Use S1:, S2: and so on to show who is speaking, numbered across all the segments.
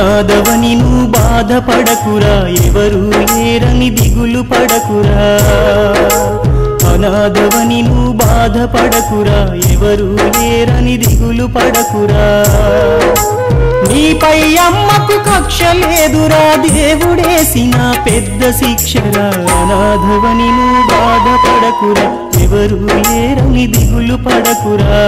S1: నాదవని నువ్వు బాధపడకురా ఎవరు లేరని దిగులు పడకురా. అనాథవని నువ్వు బాధపడకురా ఎవరు లేరని దిగులు పడకురా. నీపై అమ్మకు కక్ష లేదురా దేవుడేసిన పెద్ద శిక్షరా. అనాథవని నువ్వు బాధపడకురా ఎవరు లేరని దిగులు పడకురా.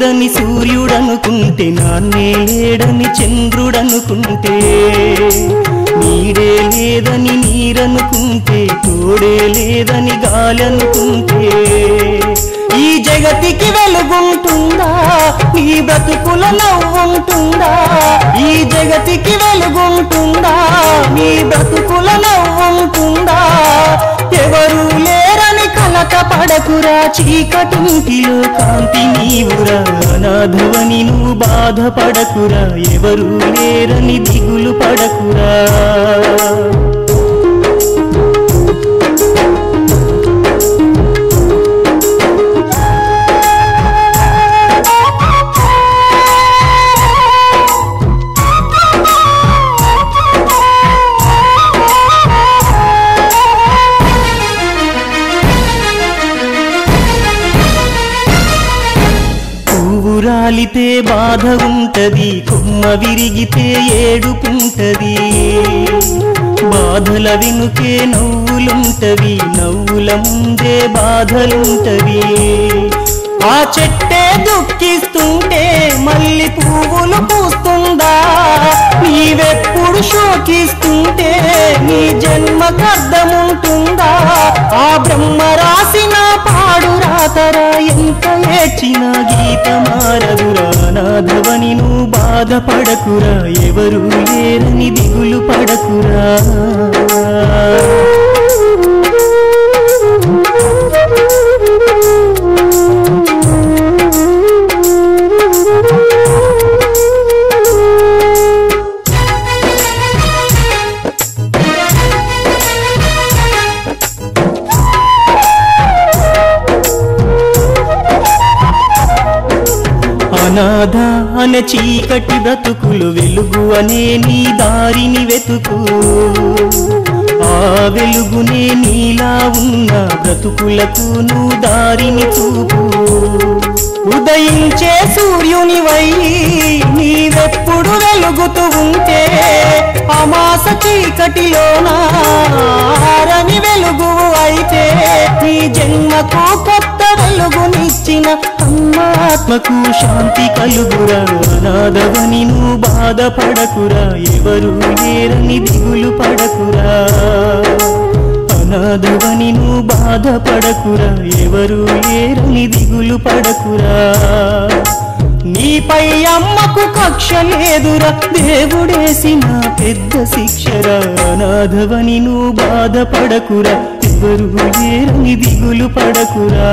S1: లేదని సూర్యుడనుకుంటే నాన్నే లేడని చంద్రుడనుకుంటే నీడే లేదని నీరనుకుంటే తోడే లేదని గాలనుకుంటే ఈ జగతికి వెలుగుంటుందా? నీ బ్రతుకుల నవ్వుంటుందా? ఈ జగతికి వెలుగుంటుందా? నీ బ్రతుకుల నవ్వు పడకురా చీకటింటిలో కాంతి నీవురా. అనాథవని నువ్వు బాధపడకురా. ఎవరు లేరని దిగులు పడకురా. కదిలితే బాధ ఉంటది కొమ్మ విరిగితే ఏడుపుంటది. బాధల వెనుకే నవ్వులుంటవి నవ్వుల ముందే బాధలుంటవి ఆ చెట్టే దుఃఖిస్తుంటే మళ్ళీ పువ్వులు పూస్తుందా? నీవెప్పుడు శోకిస్తుంటే నీ జన్మకర్థముంటుందా ఆ బ్రహ్మ రాసిన పాడు రాతరా ఎంత ఏడ్చిన గీతమా? బాధవని నువ్వు బాధపడకురా ఎవరు లేరని దిగులు పడకురా. అనాథ అనే చీకటి బ్రతుకులు వెలుగు అనే నీ దారిని వెతుకు. ఆ వెలుగునే నీలా ఉన్న బ్రతుకులకు నువ్వు దారిని చూపు. ఉదయించే సూర్యుని వై నీవెప్పుడు వెలుగుతూ ఉంటే అమాస చీకటిలోన ఆరని వెలుగు అయితే నీ జన్మకు వెలుగునిచ్చిన అమ్మాత్మకు శాంతి కలుగురా. నాదవని నువ్వు బాధపడకురా. ఎవరు లేరని దిగులు పడకురా. అనాథవని నువ్వు బాధపడకురా. ఎవరు లేరని దిగులు పడకురా. నీపై అమ్మకు కక్ష లేదురా. దేవుడేసిన పెద్ద శిక్షరా. అనాథవని నువ్వు బాధపడకురా. ఎవరు రంగి దిగులు పడకురా?